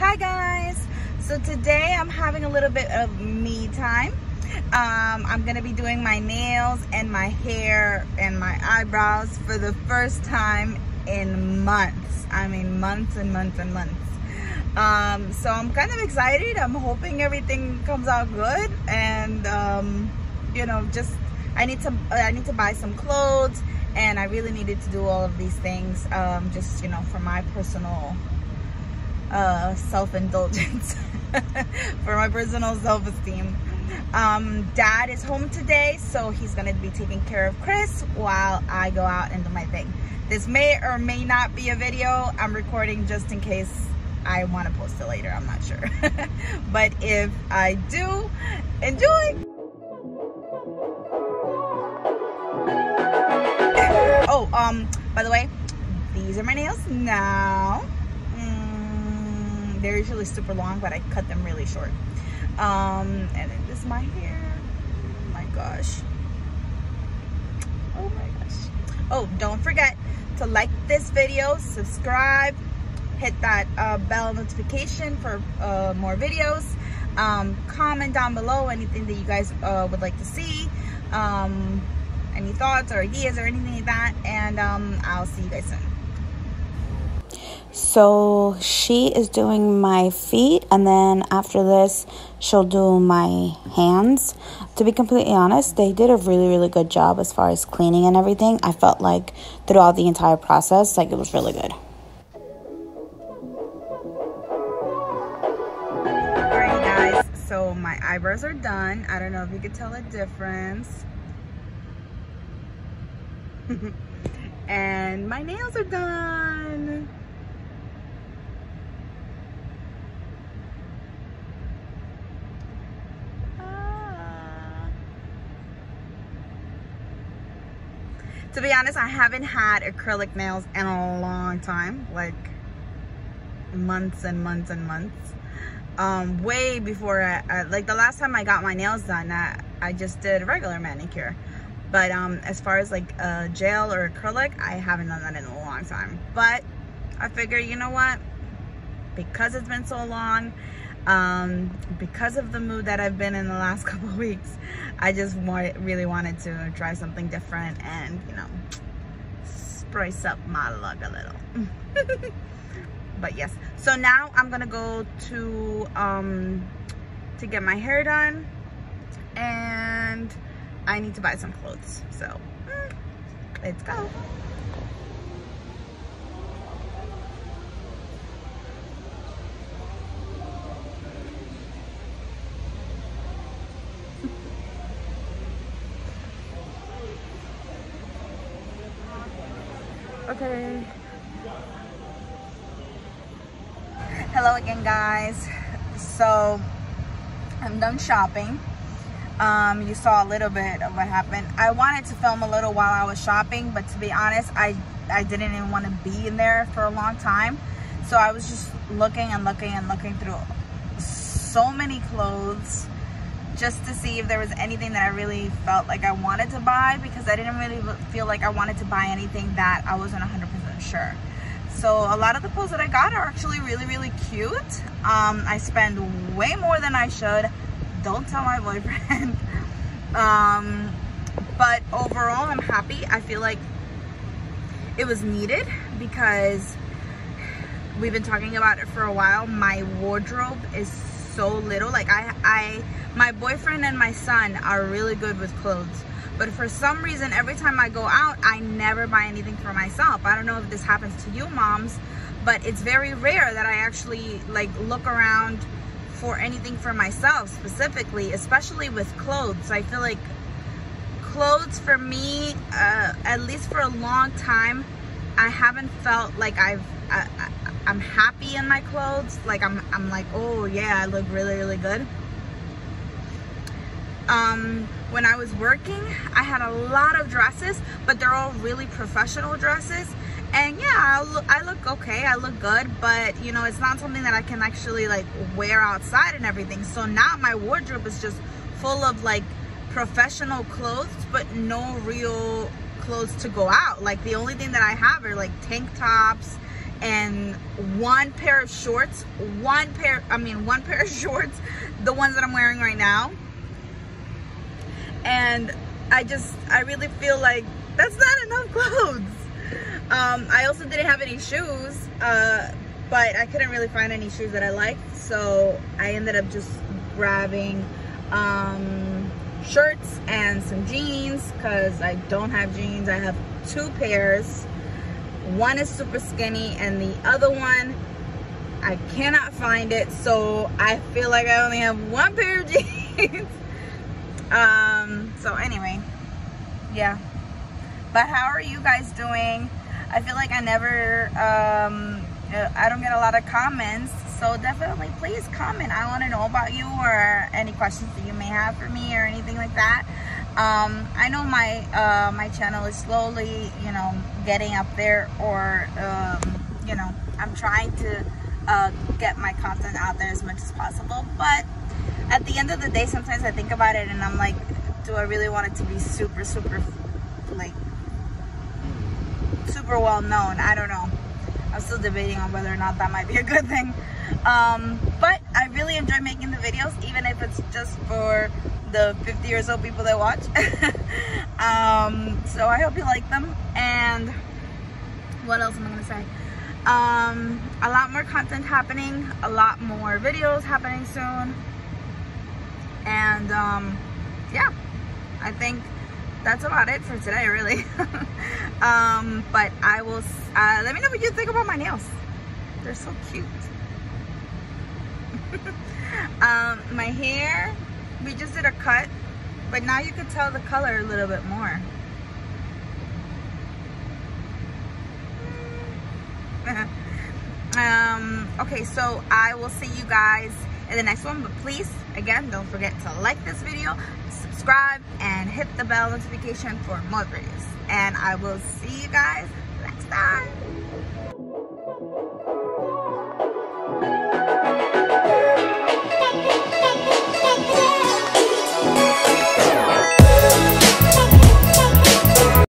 Hi guys! So today I'm having a little bit of me time. Um, I'm gonna be doing my nails and my hair and my eyebrows for the first time in months. I mean months and months and months. Um, so I'm kind of excited. I'm hoping everything comes out good and um, you know just I need to I need to buy some clothes and I really needed to do all of these things um, just you know for my personal uh, self-indulgence for my personal self-esteem. Um, dad is home today so he's gonna be taking care of Chris while I go out and do my thing. This may or may not be a video I'm recording just in case I want to post it later I'm not sure. But if I do enjoy! Oh um by the way these are my nails now they're usually super long but I cut them really short. Um and then this is my hair. Oh my gosh. Oh my gosh. Oh don't forget to like this video subscribe hit that uh, bell notification for uh, more videos. Um, comment down below anything that you guys uh, would like to see. Um, any thoughts or ideas or anything like that. And um, I'll see you guys soon. So she is doing my feet, and then after this, she'll do my hands. To be completely honest, they did a really, really good job as far as cleaning and everything. I felt like throughout the entire process, like it was really good. So my eyebrows are done. I don't know if you could tell a difference. and my nails are done. To be honest, I haven't had acrylic nails in a long time, like months and months and months. Um, way before, I, I, like the last time I got my nails done, I, I just did regular manicure. But um, as far as like uh, gel or acrylic, I haven't done that in a long time. But I figure, you know what? Because it's been so long, um, because of the mood that I've been in the last couple weeks, I just want, really wanted to try something different and, you know, spice up my look a little. but yes, so now I'm gonna go to, um, to get my hair done and I need to buy some clothes. So mm, let's go. Okay. Hello again, guys. So I'm done shopping um, you saw a little bit of what happened. I wanted to film a little while I was shopping, but to be honest, I, I didn't even want to be in there for a long time. So I was just looking and looking and looking through so many clothes just to see if there was anything that I really felt like I wanted to buy because I didn't really feel like I wanted to buy anything that I wasn't 100% sure. So a lot of the clothes that I got are actually really, really cute. Um, I spend way more than I should don't tell my boyfriend. um, but overall, I'm happy. I feel like it was needed because we've been talking about it for a while. My wardrobe is so little. Like I, I, my boyfriend and my son are really good with clothes. But for some reason, every time I go out, I never buy anything for myself. I don't know if this happens to you moms, but it's very rare that I actually like look around for anything for myself specifically, especially with clothes. I feel like clothes for me, uh, at least for a long time, I haven't felt like I've, am happy in my clothes. Like I'm, I'm like, oh yeah, I look really, really good. Um, when I was working, I had a lot of dresses, but they're all really professional dresses and yeah I look, I look okay I look good but you know it's not something that I can actually like wear outside and everything so now my wardrobe is just full of like professional clothes but no real clothes to go out like the only thing that I have are like tank tops and one pair of shorts one pair i mean one pair of shorts the ones that i'm wearing right now. And i just i really feel like that's not enough clothes. Um, i also didn't have any shoes uh, but i couldn't really find any shoes that i liked so i ended up just grabbing um, shirts and some jeans because i don't have jeans. I have two pairs one is super skinny and the other one I cannot find it so I feel like I only have one pair of jeans. Um so anyway yeah. But how are you guys doing? I feel like I never um I don't get a lot of comments so definitely please comment. I want to know about you or any questions that you may have for me or anything like that um, I know my uh, my channel is slowly you know getting up there or um, you know I'm trying to uh, get my content out there as much as possible. But at the end of the day sometimes I think about it and I'm like do I really want it to be super super like super well known? I don't know. I'm still debating on whether or not that might be a good thing. Um, but I really enjoy making the videos even if it's just for the 50 years old people that watch. um, so I hope you like them. And what else am I gonna say? Um, a lot more content happening, a lot more videos happening soon. And um, yeah, I think that's about it for today, really. um, but I will, uh, let me know what you think about my nails. They're so cute. um, my hair we just did a cut, but now you can tell the color a little bit more. um, okay, so I will see you guys in the next one, but please, again, don't forget to like this video, subscribe, and hit the bell notification for more videos. And I will see you guys.